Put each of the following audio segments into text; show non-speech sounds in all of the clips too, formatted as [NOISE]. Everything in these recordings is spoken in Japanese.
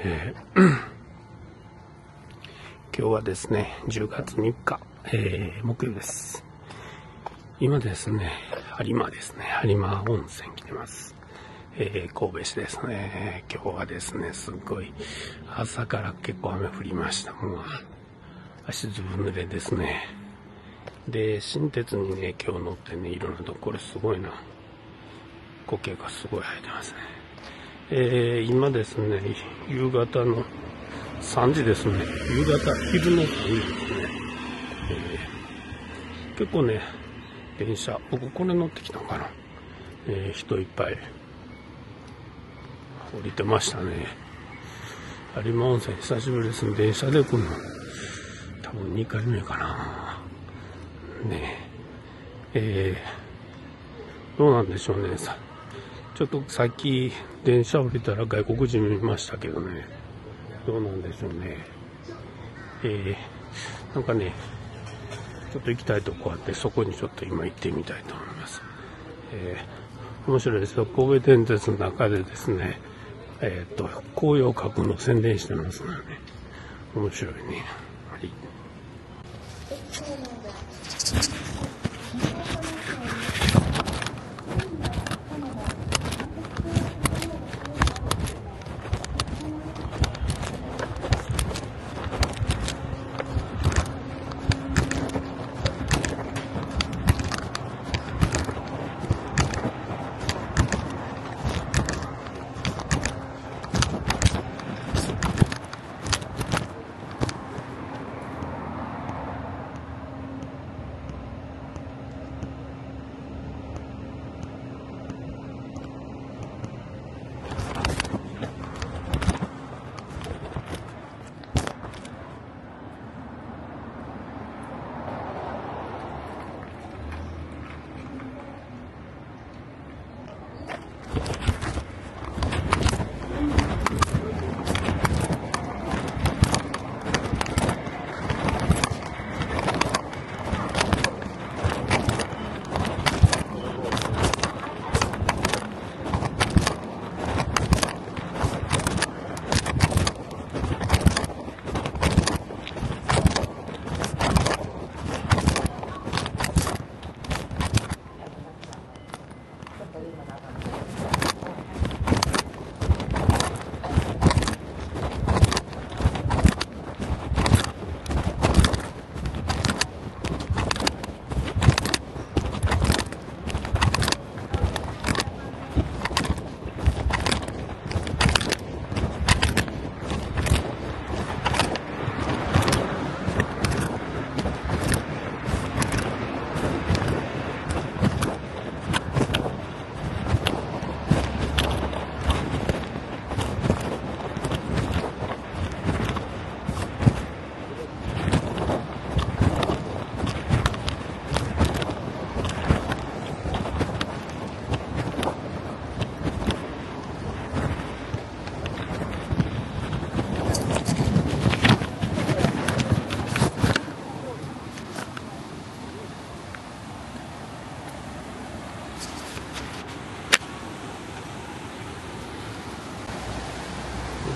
えー [CLEARS THROAT] 今日はですね、10月3日、えー、木曜日です。今ですね、有馬ですね、有馬温泉来てます。えー、神戸市ですね。今日はですね、すっごい、朝から結構雨降りました。もう、足ずぶ濡れですね。で、新鉄にね、今日乗ってね、いろんなとこ、これすごいな。苔がすごい生えてますね。えー、今ですね、夕方の3時ですね。夕方、昼の3時ですね。えー結構ね、電車、僕これ乗ってきたのかな。えー人いっぱい降りてましたね。有馬温泉久しぶりですね。電車で来るの。多分2回目かな。ねえ。ーどうなんでしょうね。さちょっとさっき電車降りたら外国人見ましたけどね。どうなんでしょうね。えー、なんかね、ちょっと行きたいとこあって、そこにちょっと今行ってみたいと思います。えー、面白いですよ。神戸電鉄の中でですね、えっ、と、紅葉閣の宣伝してますので、ね、面白いね。はい。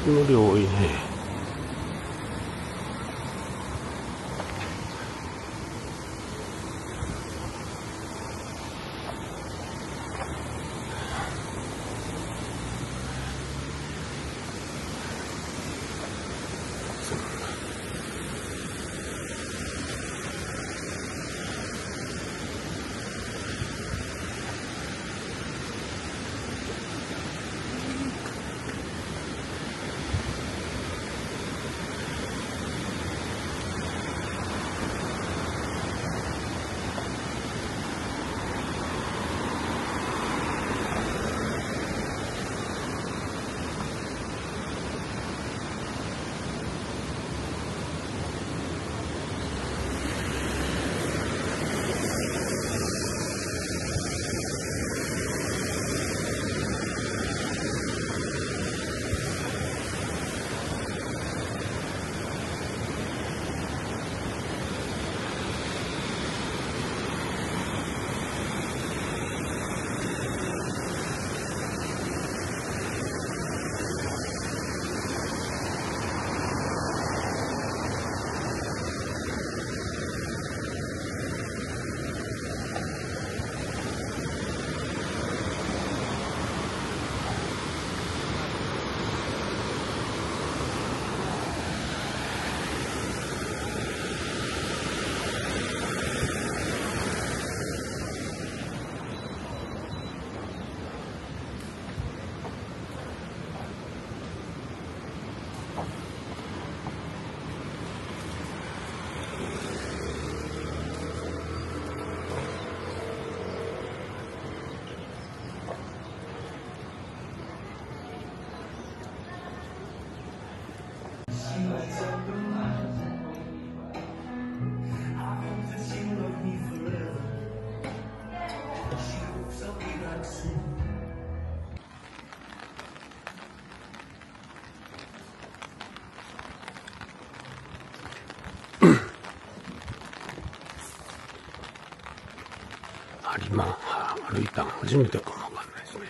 给我留一台多いね。有馬歩いたの初めてかもわかんないですね。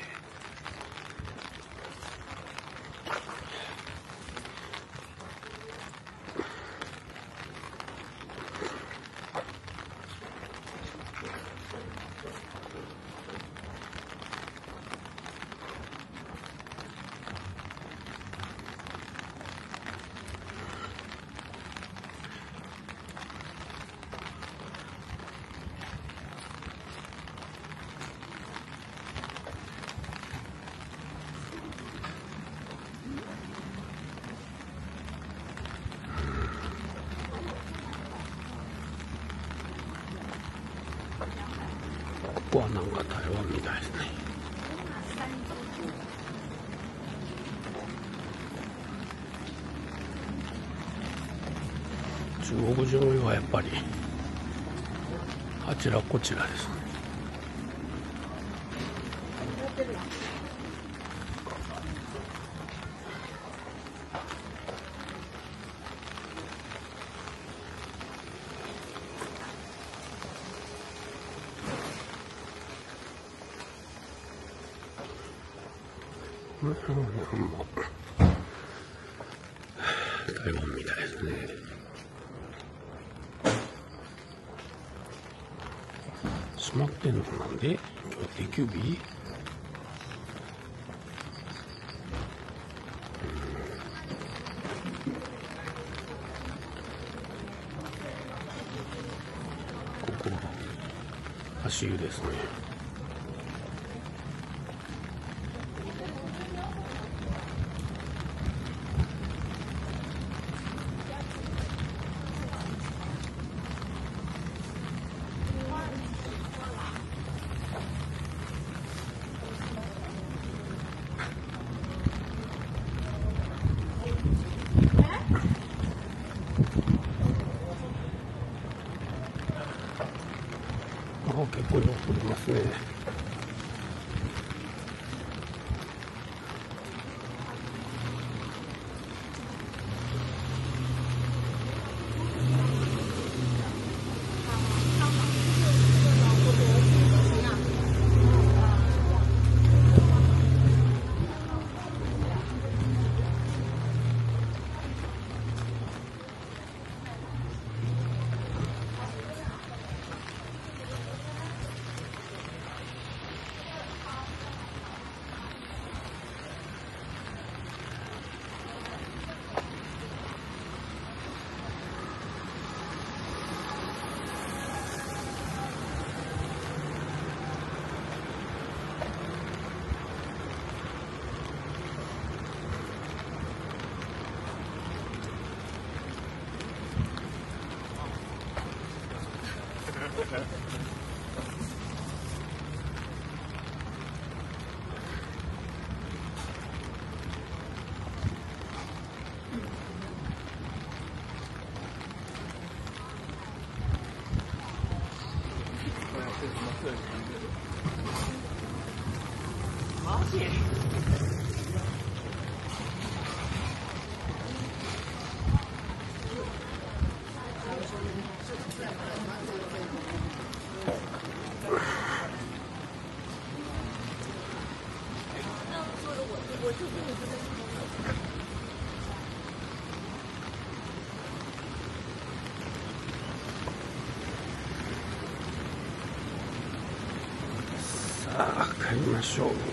ここはなんか台湾みたいですね。中国上位はやっぱりあちらこちらですね。台湾みたいですね。閉まってんのかな。んで定休日ここは。足湯ですね。对入りましょう。